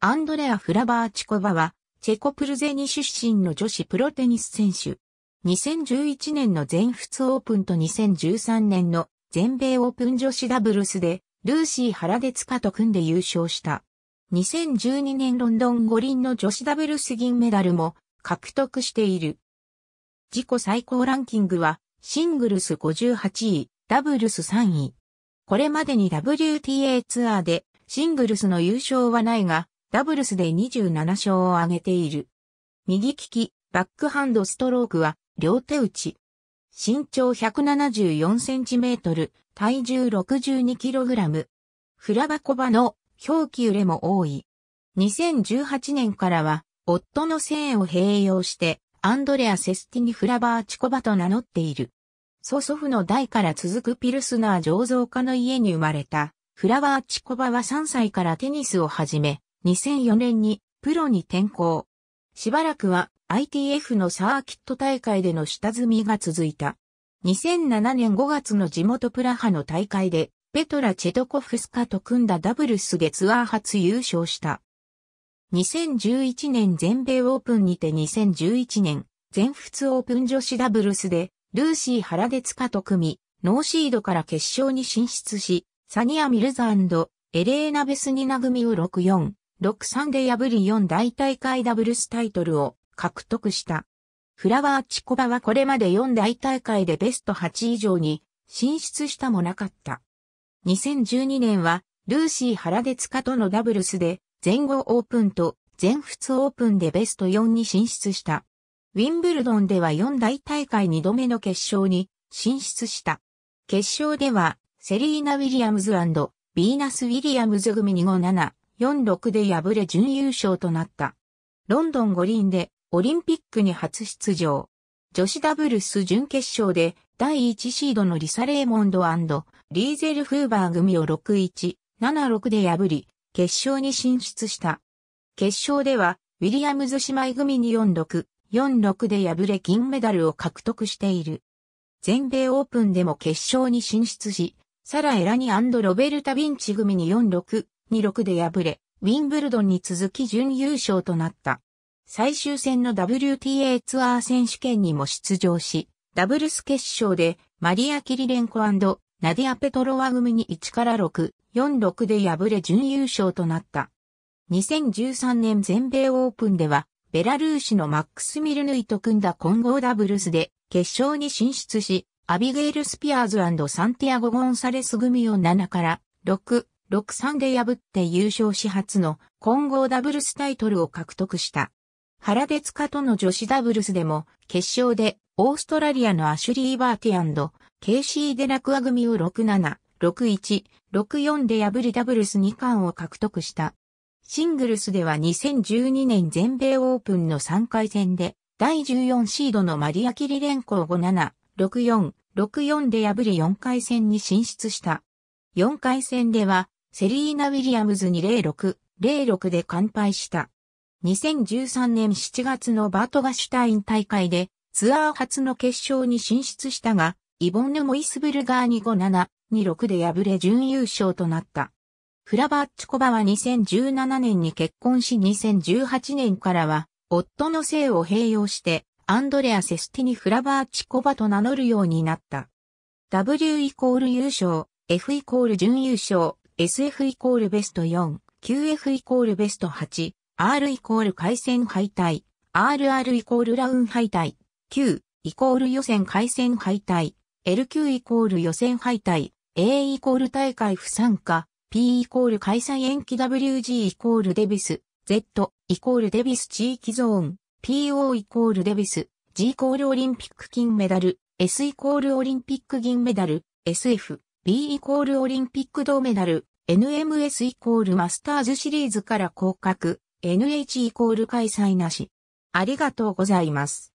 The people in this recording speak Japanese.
アンドレア・フラバーチコバは、チェコプルゼニ出身の女子プロテニス選手。2011年の全仏オープンと2013年の全米オープン女子ダブルスで、ルーシー・ハラデツカと組んで優勝した。2012年ロンドン五輪の女子ダブルス銀メダルも獲得している。自己最高ランキングはシングルス58位、ダブルス3位。これまでに WTA ツアーでシングルスの優勝はないが、ダブルスで27勝を挙げている。右利き、バックハンドストロークは両手打ち。身長174センチメートル、体重62キログラム。フラバコバの表記揺れも多い。2018年からは、夫の姓を併用して、アンドレア・セスティニ・フラバーチコバと名乗っている。祖祖父の代から続くピルスナー醸造家の家に生まれた、フラバーチコバは3歳からテニスを始め、2004年にプロに転向。しばらくは ITF のサーキット大会での下積みが続いた。2007年5月の地元プラハの大会でペトラ・チェトコフスカと組んだダブルスでツアー初優勝した。2011年全米オープンにて2011年全仏オープン女子ダブルスでルーシー・ハラデツカと組み、ノーシードから決勝に進出し、サニア・ミルザエレーナ・ベスニナ組を6-4、6-3で破り4大大会ダブルスタイトルを獲得した。フラワーチコバはこれまで4大大会でベスト8以上に進出したもなかった。2012年はルーシー・ハラデツカとのダブルスで全豪オープンと全仏オープンでベスト4に進出した。ウィンブルドンでは4大大会2度目の決勝に進出した。決勝ではセリーナ・ウィリアムズビーナス・ウィリアムズ組257 4-6で敗れ準優勝となった。ロンドン五輪でオリンピックに初出場。女子ダブルス準決勝で第1シードのリサ・レーモンドリーゼル・フーバー組を6-1、7-6で破り、決勝に進出した。決勝では、ウィリアムズ姉妹組に4-6、4-6で敗れ金メダルを獲得している。全米オープンでも決勝に進出し、サラ・エラニロベルタ・ビンチ組に4-6、2-6で敗れ、ウィンブルドンに続き準優勝となった。最終戦の WTA ツアー選手権にも出場し、ダブルス決勝でマリア・キリレンコナディア・ペトロワ組に1から6、4-6で敗れ準優勝となった。2013年全米オープンでは、ベラルーシのマックス・ミルヌイと組んだ混合ダブルスで決勝に進出し、アビゲイル・スピアーズサンティアゴ・ゴンサレス組を7から6、6-3で破って優勝し初の混合ダブルスタイトルを獲得した。フラデツカとの女子ダブルスでも決勝でオーストラリアのアシュリー・バーティケイシー・デラクア組を6-7、6-1、6-4で破りダブルス2冠を獲得した。シングルスでは2012年全米オープンの3回戦で第14シードのマリア・キリレンコを5-7、6-4、6-4で破り4回戦に進出した。4回戦ではセリーナ・ウィリアムズに06、06で完敗した。2013年7月のバートガシュタイン大会でツアー初の決勝に進出したが、イボンヌ・モイスブルガーに5-7、2-6で敗れ準優勝となった。フラバッチコバは2017年に結婚し2018年からは夫の姓を併用してアンドレア・セスティニ・フラバーチコバと名乗るようになった。W イコール優勝、F イコール準優勝、SF イコールベスト4、QF イコールベスト8、R イコール回戦敗退、RR イコールラウン敗退、Q イコール予選回戦敗退、LQ イコール予選敗退、A イコール大会不参加、P イコール開催延期 WG イコールデビス、Z イコールデビス地域ゾーン、PO イコールデビス、G イコールオリンピック金メダル、S イコールオリンピック銀メダル、SF、B イコールオリンピック銅メダル、NMS イコールマスターズシリーズから降格、NH イコール開催なし。ありがとうございます。